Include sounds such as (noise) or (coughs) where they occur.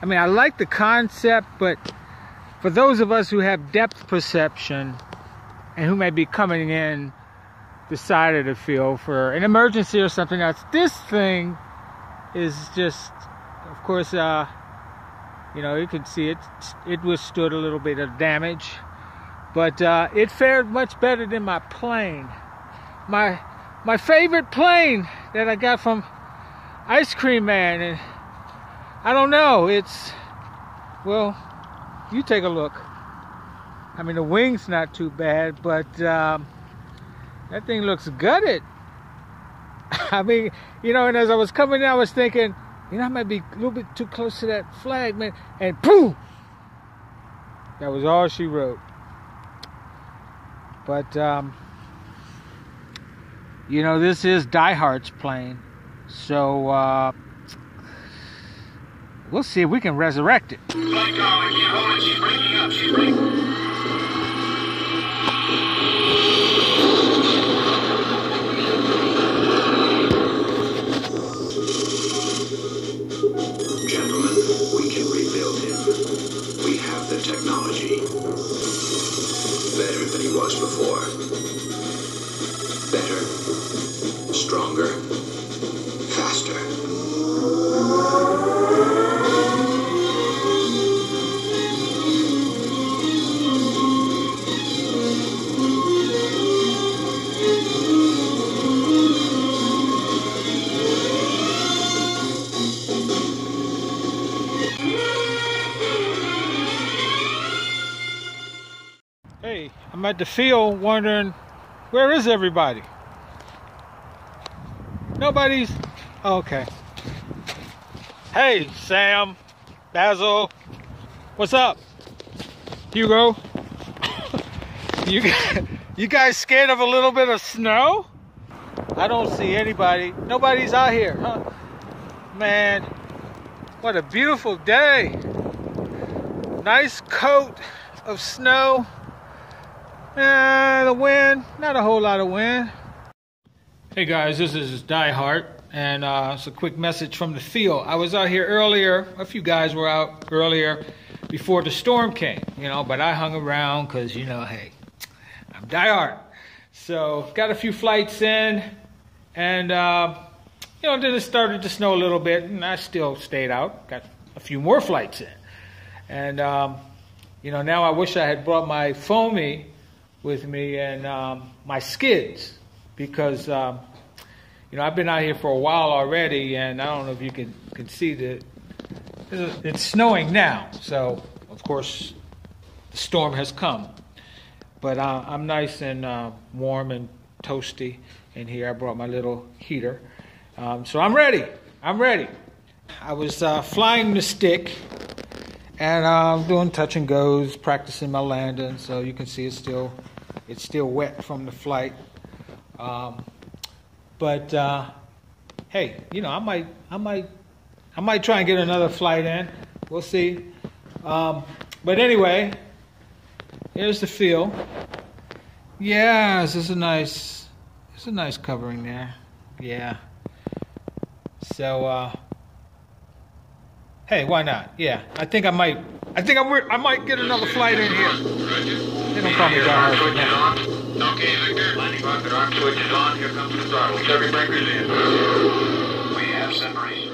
I mean, I like the concept, but for those of us who have depth perception and who may be coming in the side of the field for an emergency or something else, this thing is just, of course, uh, you know, you can see it, it withstood a little bit of damage, but uh, it fared much better than my plane. My my favorite plane that I got from Ice Cream Man, and I don't know, it's well, you take a look. I mean, the wing's not too bad, but um, that thing looks gutted. (laughs) I mean, you know, and as I was coming in, I was thinking, you know, I might be a little bit too close to that flag, man. And poof! That was all she wrote. But, um, you know, this is Die Hard's plane. So, uh, we'll see if we can resurrect it. Technology. Better than he was before. Hey, I'm at the field wondering where is everybody? Nobody's oh, okay. Hey, Sam, Basil, what's up? Hugo, (coughs) you (laughs) you guys scared of a little bit of snow? I don't see anybody. Nobody's out here, huh? Man, what a beautiful day. Nice coat of snow. Uh, the wind, not a whole lot of wind. Hey guys, this is Die Hard, and uh, it's a quick message from the field. I was out here earlier, a few guys were out earlier before the storm came, you know, but I hung around because, you know, hey, I'm Die Hard. So, got a few flights in, and, uh, you know, then it started to snow a little bit, and I still stayed out, got a few more flights in. And, um, you know, now I wish I had brought my foamy with me and um, my skids because um, you know I've been out here for a while already, and I don't know if you can can see that it's snowing now. So of course the storm has come, but uh, I'm nice and uh, warm and toasty in here. I brought my little heater, um, so I'm ready. I'm ready. I was uh, flying the stick. And uh, I'm doing touch and goes, practicing my landing, so you can see it's still it's still wet from the flight. Um, but uh, hey, you know, I might I might I might try and get another flight in. We'll see. Um, but anyway, here's the feel. Yeah, this is a nice it's a nice covering there. Yeah. So uh, Hey, why not? Yeah, I think I might. I think I'm. I might get another flight in here. They don't call me down now. Okay, Victor. Landing rocket arm switches on. Here comes the throttle. Every breaker's in. We have separation.